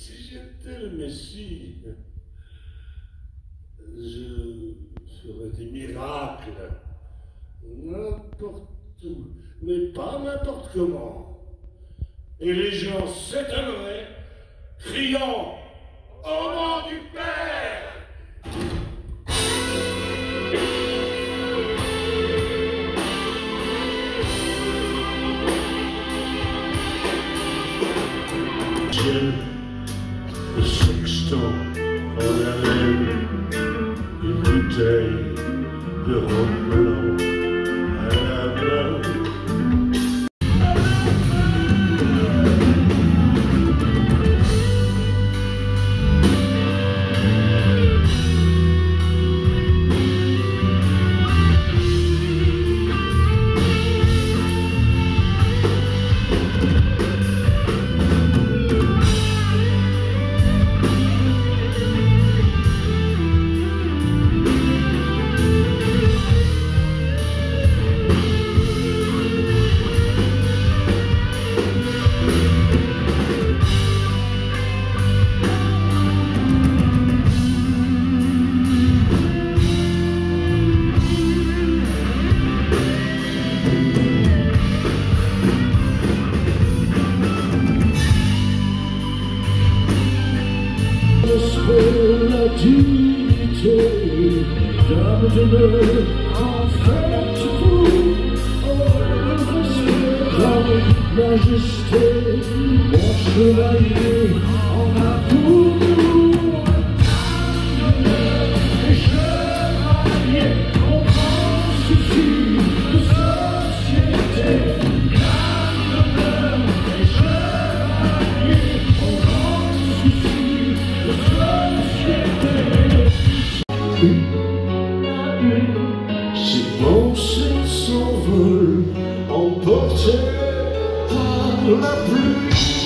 Si j'étais le Messie, je ferais des miracles, n'importe où, mais pas n'importe comment. Et les gens s'étonneraient, criant Au nom du Père! J'ai the sixth of an every day, the whole majesté, mon chevalier, en Ces pensées s'envolent, emportées par la pluie.